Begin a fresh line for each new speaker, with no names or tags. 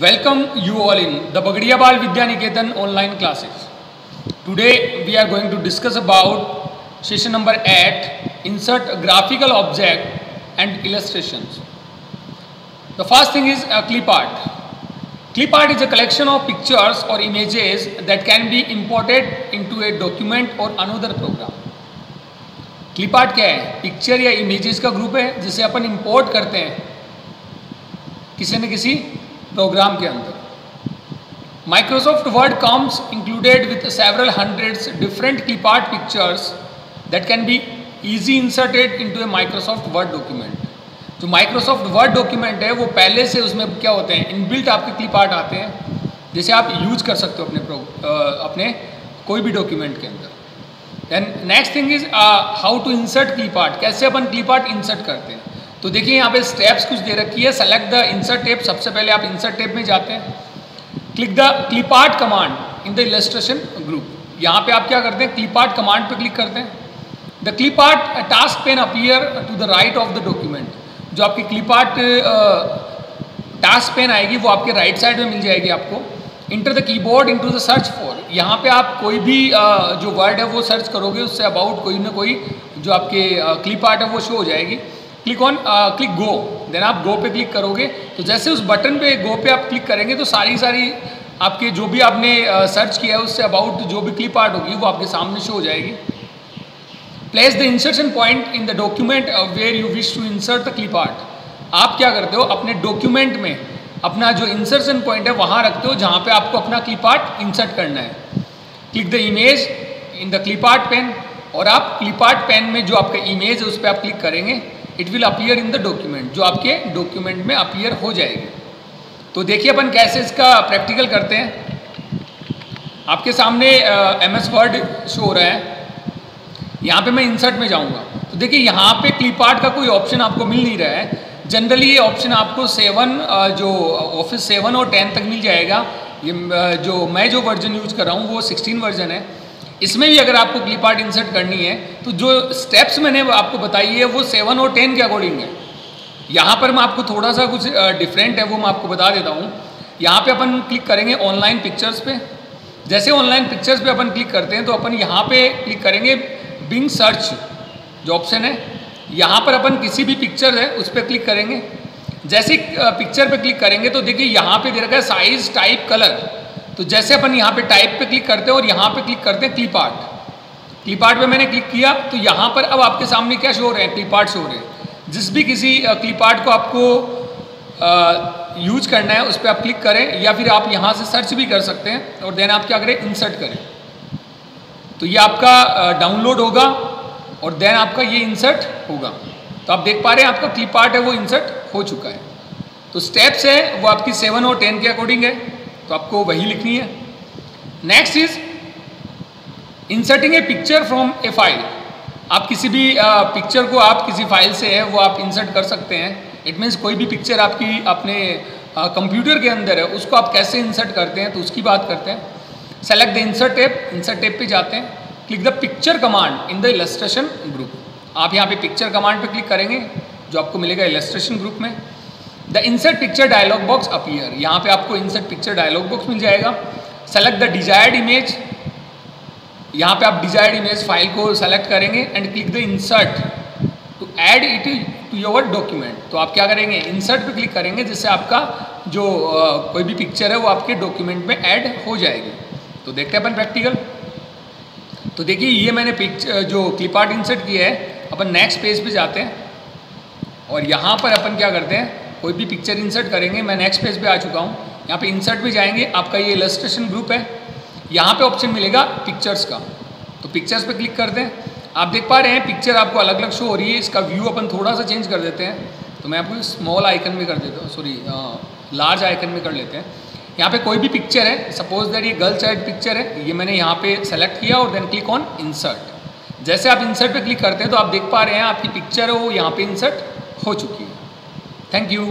Welcome you all in the Bagadiabal Vidya Niketan online classes. Today we are going to discuss about session number 8 insert graphical object and illustrations. The first thing is a clip art. Clip art is a collection of pictures or images that can be imported into a document or another program. Clip art क्या है picture या images का group है जिसे अपन import करते हैं किसी न किसी प्रोग्राम के अंदर। Microsoft Word comes included with several hundreds different clip art pictures that can be easy inserted into a Microsoft Word document जो माइक्रोसॉफ्ट वर्ड डॉक्यूमेंट है, वो पहले से उसमें क्या होते हैं? इनबिल्ट आपके क्लिप आर्ट आते हैं, जिसे आप यूज़ कर सकते हो अपने प्रो अपने कोई भी डॉक्यूमेंट के अंदर। Then next thing is how to insert clip art कैसे अपन क्लिप आर्ट इंसर्ट करते हैं? तो देखिए यहाँ पे स्टेप्स कुछ दे रखी है। सेलेक्ट द इंसर्ट टेप सबसे पहले आप इंसर्ट टेप में जाते हैं। Click the clip art command in the illustration group यहाँ पे आप क्या करते हैं? क्लिप आर्ट कमांड पे क्लिक करते हैं। The clip art task pane appear to the right of the document जो आपकी क्लिप आर्ट टास्क पेन आएगी, वो आपके राइट right साइड में मिल जाएगी आपको। Enter the keyboard into the search for यहाँ पे आप कोई भी जो वर्ड है वो सर्च करोगे, उससे अबाउट कोई ना कोई जो आपके क्लिप आर्ट है वो शो हो जाएगी। Click on click go then आप गो पे क्लिक करोगे। तो जैसे उस बटन पे गो पे आप क्लिक करेंगे तो सारी सारी आपके जो भी आपने सर्च uh, किया है उससे अबाउट जो भी क्लिप आर्ट होगी वो आपके सामने शो हो जाएगी। Place the insertion point in the document where you wish to insert the clip art आप क्या करते हो? अपने डॉक्यूमेंट में अपना जो इंसर्शन पॉइंट है वहाँ रखते हो जहाँ पे आपको अपना क्लिप आर्ट इंसर्ट करना है। Click the image in the clip art pane और आप क्लिप आर्ट पेन में जो आपका इमेज है उस पर आप क्लिक करेंगे। It will appear in the document जो आपके डॉक्यूमेंट में अपीयर हो जाएगी। तो देखिए अपन कैसे इसका प्रैक्टिकल करते हैं। आपके सामने एम एस वर्ड शो हो रहा है। यहाँ पे मैं इंसर्ट में जाऊँगा। तो देखिए यहाँ पे क्लिप आर्ट का कोई ऑप्शन आपको मिल नहीं रहा है। जनरली ये ऑप्शन आपको सेवन जो ऑफ़िस सेवन और टेन तक मिल जाएगा। ये जो मैं जो वर्जन यूज़ कर रहा हूँ, वो सिक्सटीन वर्जन है। इसमें भी अगर आपको क्लिप आर्ट इंसर्ट करनी है तो जो स्टेप्स मैंने आपको बताई है, वो सेवन और टेन के अकॉर्डिंग है। यहाँ पर मैं आपको थोड़ा सा कुछ डिफरेंट है, वो मैं आपको बता देता हूँ। यहाँ पे अपन क्लिक करेंगे ऑनलाइन पिक्चर्स पे। जैसे ऑनलाइन पिक्चर्स पे अपन क्लिक करते हैं तो अपन यहाँ पे क्लिक करेंगे बिंग सर्च जो ऑप्शन है। यहाँ पर अपन किसी भी पिक्चर है, उस पर क्लिक करेंगे। जैसे पिक्चर पे क्लिक करेंगे तो देखिए यहाँ पे दे रखा है साइज़ टाइप कलर तो जैसे अपन यहाँ पे टाइप पे क्लिक करते हैं और यहाँ पे क्लिक करते हैं क्लिप आर्ट क्लिप आर्ट पे मैंने क्लिक किया तो यहाँ पर अब आपके सामने क्या शो हो रहे हैं? क्लिप आर्ट शो हो रहे हैं। जिस भी किसी क्लिप आर्ट को आपको यूज़ करना है, उस पर आप क्लिक करें या फिर आप यहाँ से सर्च भी कर सकते हैं और देन आप क्या करें? इंसर्ट करें। तो ये आपका डाउनलोड होगा और देन आपका ये इंसर्ट होगा। तो आप देख पा रहे हैं आपका क्लिप आर्ट है, वो इंसर्ट हो चुका है। तो स्टेप्स है, वो आपकी सेवन और टेन के अकॉर्डिंग है। तो आपको वही लिखनी है। Next is inserting a picture from a file आप किसी भी पिक्चर को आप किसी फ़ाइल से है, वो आप इंसर्ट कर सकते हैं। इट मीन्स कोई भी पिक्चर आपकी, अपने कंप्यूटर के अंदर है, उसको आप कैसे इंसर्ट करते हैं तो उसकी बात करते हैं। Select the insert tab insert tab पे जाते हैं। Click the picture command in the illustration group आप यहाँ पे पिक्चर कमांड पे क्लिक करेंगे, जो आपको मिलेगा इलस्ट्रेशन ग्रुप में। The insert picture dialog box appear यहाँ पे आपको इंसर्ट पिक्चर डायलॉग बॉक्स मिल जाएगा। सेलेक्ट द डिजायर्ड इमेज यहाँ पे आप डिजायर्ड इमेज फ़ाइल को सेलेक्ट करेंगे and click the insert to add it to your document तो आप क्या करेंगे? इंसर्ट पे क्लिक करेंगे जिससे आपका जो कोई भी पिक्चर है वो आपके डॉक्यूमेंट में ऐड हो जाएगी। तो देखते हैं अपन प्रैक्टिकल तो देखिए, ये मैंने पिक्चर जो क्लिप आर्ट इंसर्ट किया है, अपन नेक्स्ट पेज पे जाते हैं। और यहाँ पर अपन क्या करते हैं? कोई भी पिक्चर इंसर्ट करेंगे, मैं नेक्स्ट पेज पे आ चुका हूँ। यहाँ पे इंसर्ट में जाएँगे। आपका ये इलस्ट्रेशन ग्रुप है। यहाँ पे ऑप्शन मिलेगा पिक्चर्स का। तो पिक्चर्स पे क्लिक करते हैं आप देख पा रहे हैं पिक्चर आपको अलग अलग शो हो रही है। इसका व्यू अपन थोड़ा सा चेंज कर देते हैं। तो मैं आपको स्मॉल आइकन में कर देता हूँ। सॉरी लार्ज आइकन में कर लेते हैं। यहाँ पे कोई भी पिक्चर है सपोज़ दैट ये गर्ल चाइल्ड पिक्चर है, ये मैंने यहाँ पे सेलेक्ट किया और देन क्लिक ऑन इंसर्ट जैसे आप इंसर्ट पे क्लिक करते हैं तो आप देख पा रहे हैं, आपकी पिक्चर है वो यहाँ पे इंसर्ट हो चुकी है। Thank you